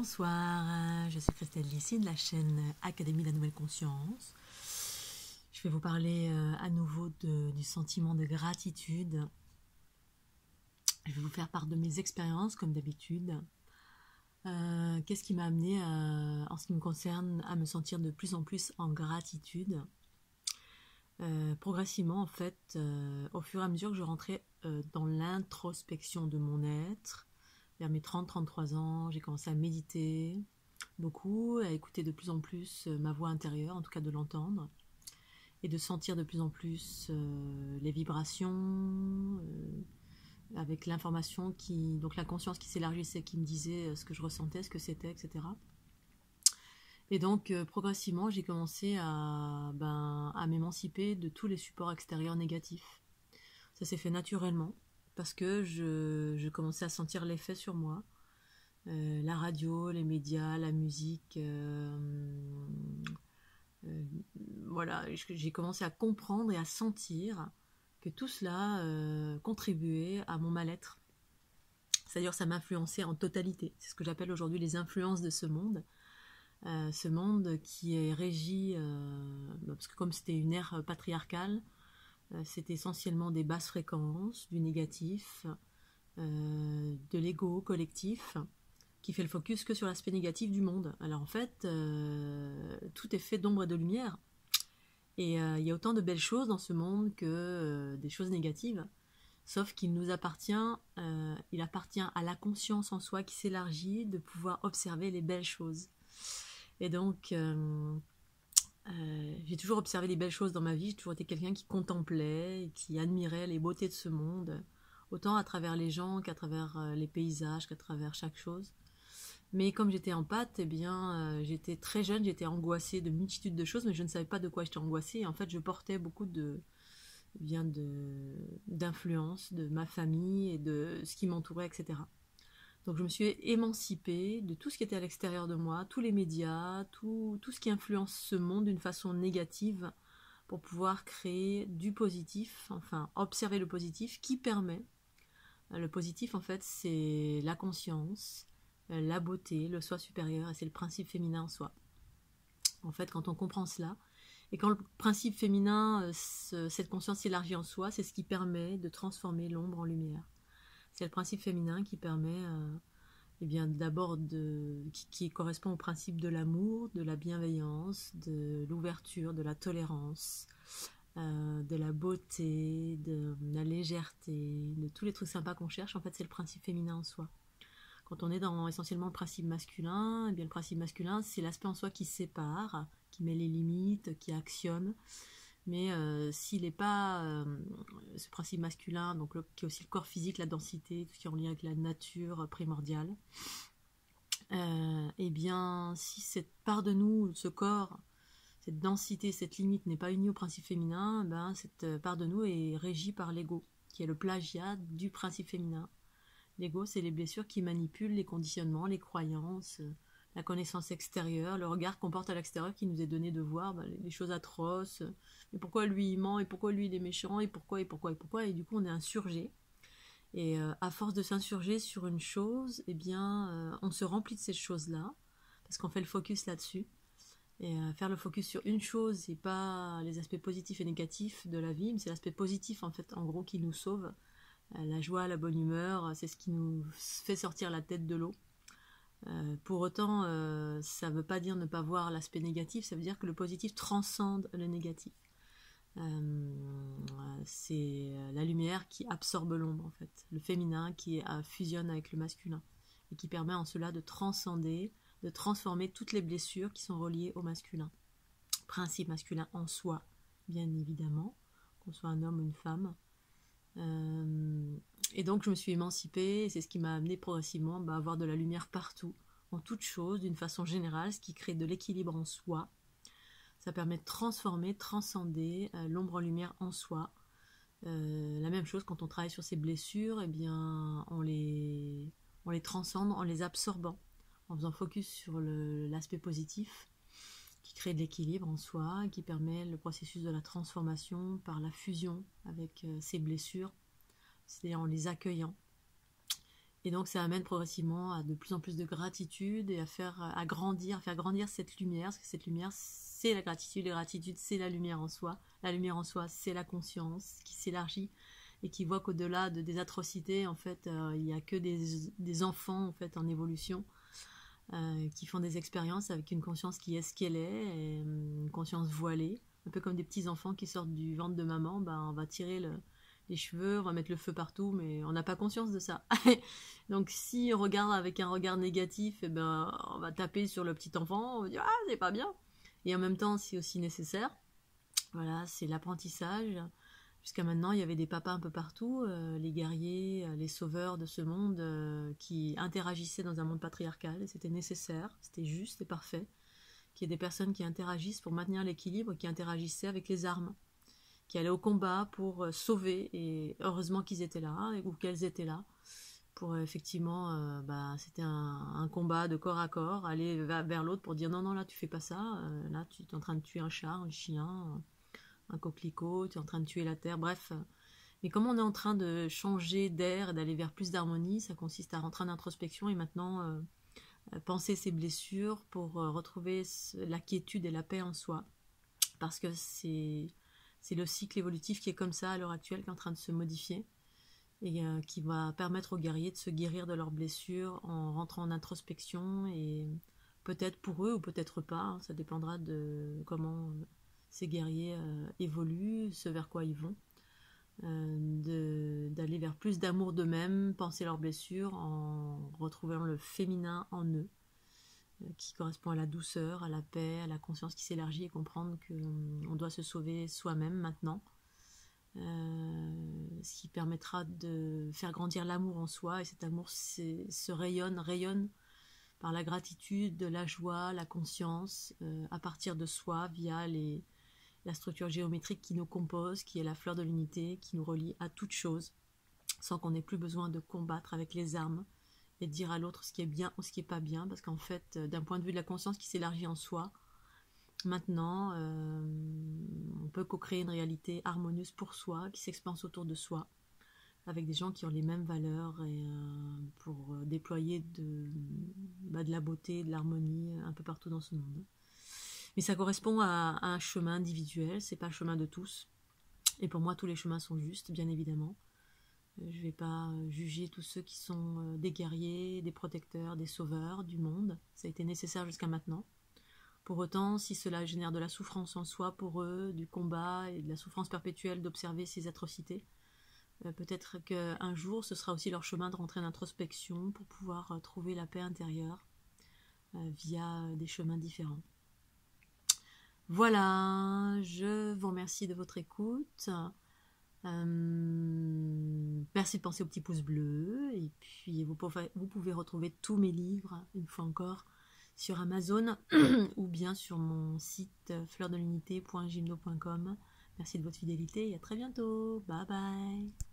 Bonsoir, je suis Christelle Lissy de la chaîne Académie de la Nouvelle Conscience. Je vais vous parler euh, à nouveau du sentiment de gratitude. Je vais vous faire part de mes expériences comme d'habitude. Euh, qu'est-ce qui m'a amené, en ce qui me concerne, à me sentir de plus en plus en gratitude? Euh, Progressivement, en fait, au fur et à mesure que je rentrais dans l'introspection de mon être, vers mes 30-33 ans, j'ai commencé à méditer beaucoup, à écouter de plus en plus euh, ma voix intérieure, en tout cas de l'entendre, et de sentir de plus en plus euh, les vibrations, euh, avec l'information qui, donc la conscience qui s'élargissait, qui me disait ce que je ressentais, ce que c'était, etc. Et donc progressivement, j'ai commencé ben, à m'émanciper de tous les supports extérieurs négatifs. Ça s'est fait naturellement parce que je, commençais à sentir l'effet sur moi. Euh, la radio, les médias, la musique, euh, euh, voilà, j'ai commencé à comprendre et à sentir que tout cela contribuait à mon mal-être. C'est-à-dire ça m'influençait en totalité. C'est ce que j'appelle aujourd'hui les influences de ce monde. ce monde qui est régi, parce que comme c'était une ère patriarcale, c'est essentiellement des basses fréquences, du négatif, euh, de l'ego collectif, qui fait le focus que sur l'aspect négatif du monde. Alors en fait, euh, tout est fait d'ombre et de lumière. Et il y a autant de belles choses dans ce monde que des choses négatives. Sauf qu'il nous appartient, il appartient à la conscience en soi qui s'élargit de pouvoir observer les belles choses. Et donc, euh, j'ai toujours observé des belles choses dans ma vie, j'ai toujours été quelqu'un qui contemplait, qui admirait les beautés de ce monde, autant à travers les gens qu'à travers euh, les paysages, qu'à travers chaque chose. Mais comme j'étais en pâte, eh bien, euh, j'étais très jeune, j'étais angoissée de multitudes de choses, mais je ne savais pas de quoi j'étais angoissée. en fait, je portais beaucoup de, eh bien, d'influence de ma famille et de ce qui m'entourait, etc. Donc je me suis émancipée de tout ce qui était à l'extérieur de moi, tous les médias, tout, tout ce qui influence ce monde d'une façon négative pour pouvoir créer du positif, enfin observer le positif qui permet. Le positif en fait c'est la conscience, la beauté, le soi supérieur et c'est le principe féminin en soi. En fait quand on comprend cela, et quand le principe féminin, euh, cette conscience s'élargit en soi, c'est ce qui permet de transformer l'ombre en lumière. C'est le principe féminin qui permet, euh, eh bien, d'abord de, qui, correspond au principe de l'amour, de la bienveillance, de l'ouverture, de la tolérance, euh, de la beauté, de, la légèreté, de tous les trucs sympas qu'on cherche. En fait, c'est le principe féminin en soi. Quand on est dans essentiellement le principe masculin, eh bien, le principe masculin, c'est l'aspect en soi qui sépare, qui met les limites, qui actionne. Mais euh, s'il n'est pas euh, ce principe masculin, donc qui est aussi le corps physique, la densité, tout ce qui est en lien avec la nature primordiale, euh, eh bien, si cette part de nous, ce corps, cette densité, cette limite n'est pas unie au principe féminin, ben, cette part de nous est régie par l'ego, qui est le plagiat du principe féminin. L'ego, c'est les blessures qui manipulent les conditionnements, les croyances, la connaissance extérieure, le regard qu'on porte à l'extérieur qui nous est donné de voir bah, les choses atroces, et pourquoi lui il ment, et pourquoi lui il est méchant, et pourquoi, et pourquoi, et pourquoi, et du coup on est insurgé. Et euh, à force de s'insurger sur une chose, eh bien euh, on se remplit de ces choses-là, parce qu'on fait le focus là-dessus. Et euh, faire le focus sur une chose, c'est pas les aspects positifs et négatifs de la vie, mais c'est l'aspect positif en fait, en gros, qui nous sauve. la joie, la bonne humeur, c'est ce qui nous fait sortir la tête de l'eau. Euh, pour autant, euh, ça ne veut pas dire ne pas voir l'aspect négatif, ça veut dire que le positif transcende le négatif. Euh, c'est la lumière qui absorbe l'ombre, en fait, le féminin qui fusionne avec le masculin et qui permet en cela de transcender, de transformer toutes les blessures qui sont reliées au masculin. Principe masculin en soi, bien évidemment, qu'on soit un homme ou une femme. Et donc je me suis émancipée, et c'est ce qui m'a amené progressivement bah, à avoir de la lumière partout, en toute chose, d'une façon générale, ce qui crée de l'équilibre en soi. Ça permet de transformer, transcender euh, l'ombre en lumière en soi. Euh, la même chose quand on travaille sur ces blessures, eh bien on les, on les transcende en les absorbant, en faisant focus sur l'aspect positif qui crée de l'équilibre en soi, qui permet le processus de la transformation par la fusion avec euh, ces blessures c'est en les accueillant. Et donc ça amène progressivement à de plus en plus de gratitude et à faire à grandir, faire grandir cette lumière, parce que cette lumière c'est la gratitude, la gratitude c'est la lumière en soi, la lumière en soi c'est la conscience qui s'élargit et qui voit qu'au-delà de, des atrocités en fait euh, il n'y a que des, enfants en fait en évolution euh, qui font des expériences avec une conscience qui est ce qu'elle est, une conscience voilée, un peu comme des petits enfants qui sortent du ventre de maman, ben on va tirer le, les cheveux, on va mettre le feu partout, mais on n'a pas conscience de ça. Donc si on regarde avec un regard négatif, eh ben, on va taper sur le petit enfant, on va dire ah c'est pas bien. Et en même temps, c'est aussi nécessaire. Voilà, c'est l'apprentissage. Jusqu'à maintenant, il y avait des papas un peu partout, euh, les guerriers, euh, les sauveurs de ce monde, euh, qui interagissaient dans un monde patriarcal. C'était nécessaire, c'était juste et parfait qu'il y ait des personnes qui interagissent pour maintenir l'équilibre, qui interagissaient avec les armes qui allaient au combat pour euh, sauver, et heureusement qu'ils étaient là, ou qu'elles étaient là, pour euh, effectivement, euh, bah, c'était un, combat de corps à corps, aller vers, l'autre pour dire non, non, là tu fais pas ça, là tu es en train de tuer un chat, un chien, un coquelicot, tu es en train de tuer la terre, bref. Mais comme on est en train de changer d'air et d'aller vers plus d'harmonie, ça consiste à rentrer en introspection et maintenant penser ses blessures pour retrouver la quiétude et la paix en soi. Parce que c'est c'est le cycle évolutif qui est comme ça à l'heure actuelle, qui est en train de se modifier et euh, qui va permettre aux guerriers de se guérir de leurs blessures en rentrant en introspection et peut-être pour eux ou peut-être pas, hein, ça dépendra de comment ces guerriers euh, évoluent, ce vers quoi ils vont, euh, d'aller vers plus d'amour d'eux-mêmes, penser leurs blessures en retrouvant le féminin en eux qui correspond à la douceur, à la paix, à la conscience qui s'élargit et comprendre qu'on doit se sauver soi-même maintenant. Euh, ce qui permettra de faire grandir l'amour en soi et cet amour se rayonne, rayonne par la gratitude, la joie, la conscience euh, à partir de soi via la structure géométrique qui nous compose, qui est la fleur de l'unité, qui nous relie à toute chose, sans qu'on ait plus besoin de combattre avec les armes, et dire à l'autre ce qui est bien ou ce qui est pas bien, parce qu'en fait, euh, d'un point de vue de la conscience qui s'élargit en soi, maintenant, euh, on peut co-créer une réalité harmonieuse pour soi, qui s'expanse autour de soi, avec des gens qui ont les mêmes valeurs et euh, pour déployer de, bah, de la beauté, de l'harmonie un peu partout dans ce monde. Mais ça correspond à, à un chemin individuel, c'est pas le chemin de tous. Et pour moi, tous les chemins sont justes, bien évidemment. Je ne vais pas euh, juger tous ceux qui sont euh, des guerriers, des protecteurs, des sauveurs du monde. Ça a été nécessaire jusqu'à maintenant. Pour autant, si cela génère de la souffrance en soi pour eux, du combat et de la souffrance perpétuelle d'observer ces atrocités, euh, peut-être qu'un jour ce sera aussi leur chemin de rentrer en introspection pour pouvoir trouver la paix intérieure via des chemins différents. Voilà, je vous remercie de votre écoute. Merci de penser au petit pouce bleu. Et puis, vous pouvez, retrouver tous mes livres, une fois encore, sur Amazon ou bien sur mon site fleurdelunité.gymno.com. Merci de votre fidélité et à très bientôt. Bye bye.